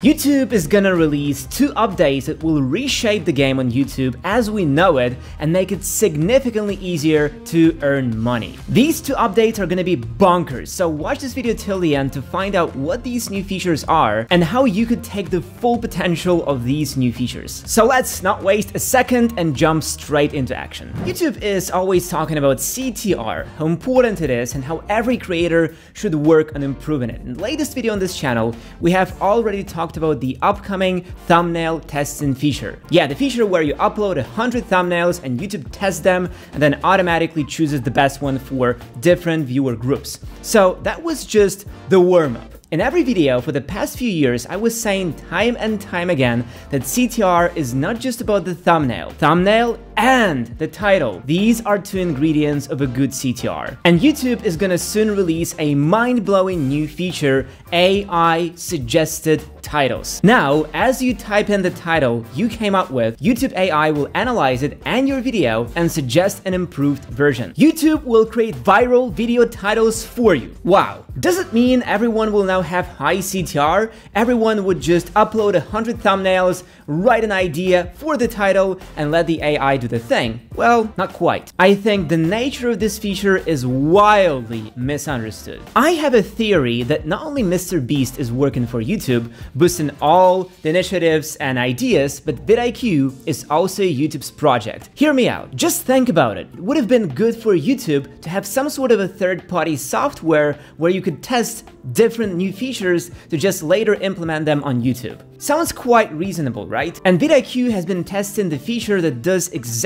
YouTube is gonna release two updates that will reshape the game on YouTube as we know it and make it significantly easier to earn money. These two updates are gonna be bonkers, so watch this video till the end to find out what these new features are and how you could take the full potential of these new features. So let's not waste a second and jump straight into action. YouTube is always talking about CTR, how important it is and how every creator should work on improving it. In the latest video on this channel, we have already talked talked about the upcoming thumbnail testing feature. Yeah, the feature where you upload 100 thumbnails and YouTube tests them and then automatically chooses the best one for different viewer groups. So that was just the warm-up. In every video for the past few years, I was saying time and time again that CTR is not just about the thumbnail. Thumbnail and the title. These are two ingredients of a good CTR. And YouTube is gonna soon release a mind-blowing new feature, AI suggested titles. Now, as you type in the title you came up with, YouTube AI will analyze it and your video and suggest an improved version. YouTube will create viral video titles for you. Wow. Does it mean everyone will now have high CTR? Everyone would just upload 100 thumbnails, write an idea for the title, and let the AI do the thing? Well, not quite. I think the nature of this feature is wildly misunderstood. I have a theory that not only Mr. Beast is working for YouTube, boosting all the initiatives and ideas, but vidIQ is also YouTube's project. Hear me out, just think about it. It would have been good for YouTube to have some sort of a third-party software where you could test different new features to just later implement them on YouTube. Sounds quite reasonable, right? And vidIQ has been testing the feature that does exactly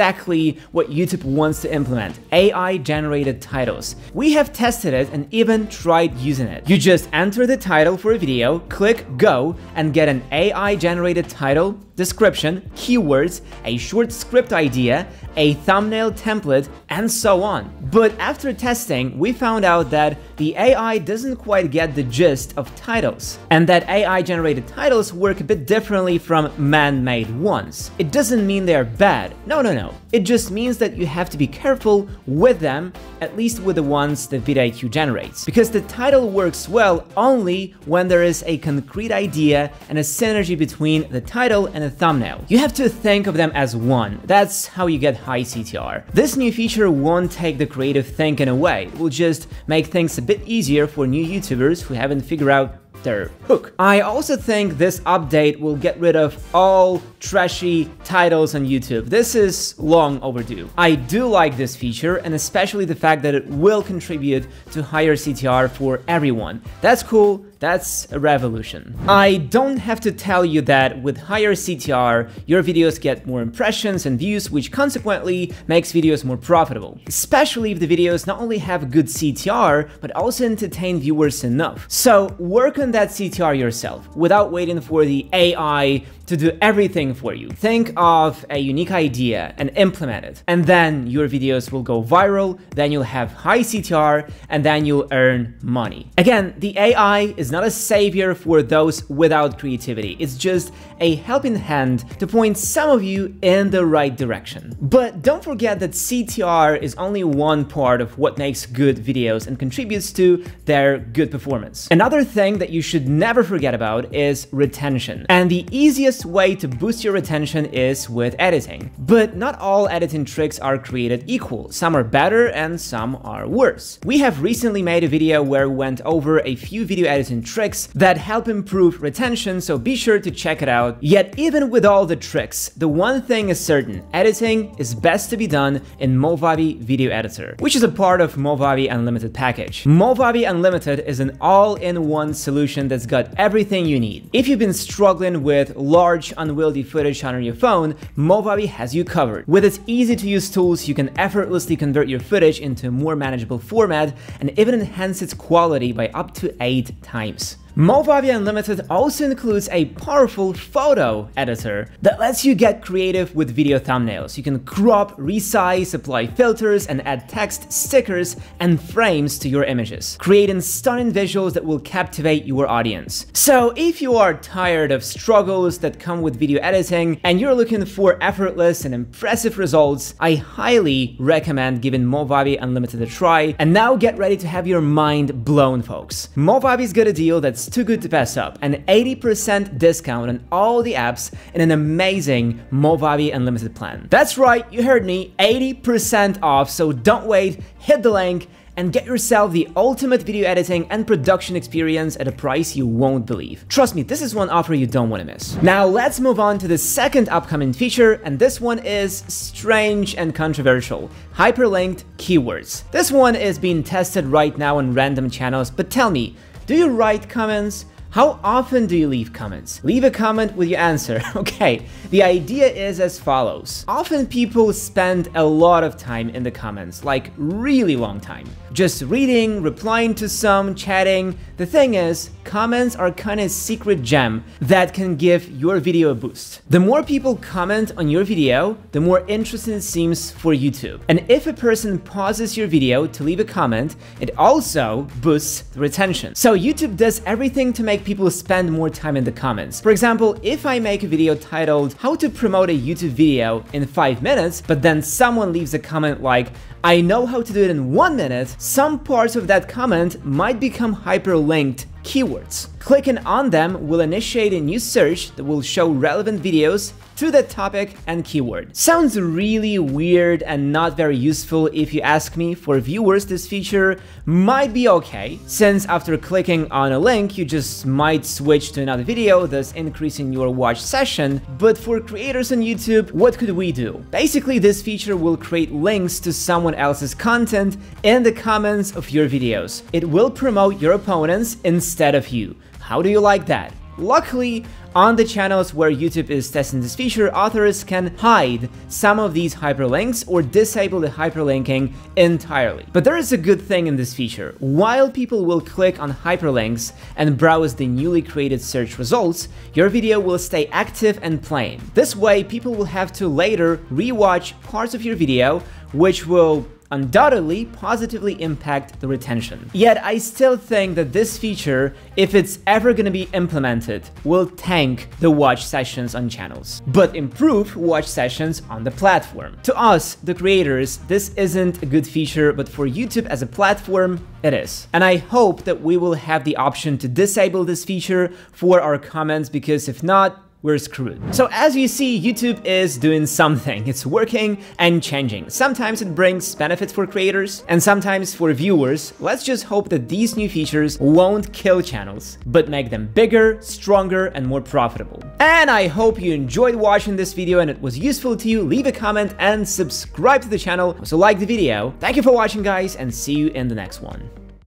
what YouTube wants to implement, AI-generated titles. We have tested it and even tried using it. You just enter the title for a video, click go, and get an AI-generated title, description, keywords, a short script idea, a thumbnail template, and so on. But after testing, we found out that the AI doesn't quite get the gist of titles, and that AI-generated titles work a bit differently from man-made ones. It doesn't mean they're bad, no no no, it just means that you have to be careful with them, at least with the ones that vidIQ generates, because the title works well only when there is a concrete idea and a synergy between the title and the thumbnail. You have to think of them as one, that's how you get high CTR. This new feature won't take the creative thinking away, it will just make things a bit easier for new YouTubers who haven't figured out their hook. I also think this update will get rid of all trashy titles on YouTube. This is long overdue. I do like this feature and especially the fact that it will contribute to higher CTR for everyone. That's cool, that's a revolution. I don't have to tell you that with higher CTR, your videos get more impressions and views, which consequently makes videos more profitable. Especially if the videos not only have good CTR, but also entertain viewers enough. So work on that CTR yourself, without waiting for the AI to do everything for you. Think of a unique idea and implement it. And then your videos will go viral, then you'll have high CTR, and then you'll earn money. Again, the AI is not a savior for those without creativity. It's just a helping hand to point some of you in the right direction. But don't forget that CTR is only one part of what makes good videos and contributes to their good performance. Another thing that you should never forget about is retention. And the easiest way to boost your retention is with editing. But not all editing tricks are created equal, some are better and some are worse. We have recently made a video where we went over a few video editing tricks that help improve retention, so be sure to check it out. Yet even with all the tricks, the one thing is certain, editing is best to be done in Movavi Video Editor, which is a part of Movavi Unlimited package. Movavi Unlimited is an all-in-one solution that's got everything you need. If you've been struggling with large large, unwieldy footage on your phone, Movavi has you covered. With its easy-to-use tools, you can effortlessly convert your footage into a more manageable format and even enhance its quality by up to 8 times. Movavi Unlimited also includes a powerful photo editor that lets you get creative with video thumbnails. You can crop, resize, apply filters, and add text, stickers, and frames to your images, creating stunning visuals that will captivate your audience. So if you are tired of struggles that come with video editing and you're looking for effortless and impressive results, I highly recommend giving Movavi Unlimited a try. And now get ready to have your mind blown, folks. Movavi's got a deal that's that's too good to pass up. An 80% discount on all the apps and an amazing Movavi Unlimited plan. That's right, you heard me, 80% off, so don't wait, hit the link, and get yourself the ultimate video editing and production experience at a price you won't believe. Trust me, this is one offer you don't want to miss. Now let's move on to the second upcoming feature, and this one is strange and controversial. Hyperlinked keywords. This one is being tested right now on random channels, but tell me, do you write comments? How often do you leave comments? Leave a comment with your answer. okay, the idea is as follows. Often people spend a lot of time in the comments, like really long time. Just reading, replying to some, chatting. The thing is, comments are kind of secret gem that can give your video a boost. The more people comment on your video, the more interesting it seems for YouTube. And if a person pauses your video to leave a comment, it also boosts the retention. So YouTube does everything to make people spend more time in the comments. For example, if I make a video titled how to promote a YouTube video in 5 minutes, but then someone leaves a comment like, I know how to do it in 1 minute, some parts of that comment might become hyperlinked keywords. Clicking on them will initiate a new search that will show relevant videos to that topic and keyword. Sounds really weird and not very useful if you ask me. For viewers, this feature might be okay, since after clicking on a link, you just might switch to another video, thus increasing your watch session. But for creators on YouTube, what could we do? Basically, this feature will create links to someone else's content in the comments of your videos. It will promote your opponents instead of you. How do you like that? Luckily, on the channels where YouTube is testing this feature, authors can hide some of these hyperlinks or disable the hyperlinking entirely. But there is a good thing in this feature. While people will click on hyperlinks and browse the newly created search results, your video will stay active and playing. This way, people will have to later rewatch parts of your video, which will undoubtedly positively impact the retention. Yet I still think that this feature, if it's ever gonna be implemented, will tank the watch sessions on channels, but improve watch sessions on the platform. To us, the creators, this isn't a good feature, but for YouTube as a platform, it is. And I hope that we will have the option to disable this feature for our comments, because if not, we're screwed. So as you see, YouTube is doing something. It's working and changing. Sometimes it brings benefits for creators and sometimes for viewers. Let's just hope that these new features won't kill channels, but make them bigger, stronger, and more profitable. And I hope you enjoyed watching this video and it was useful to you. Leave a comment and subscribe to the channel. Also like the video. Thank you for watching guys and see you in the next one.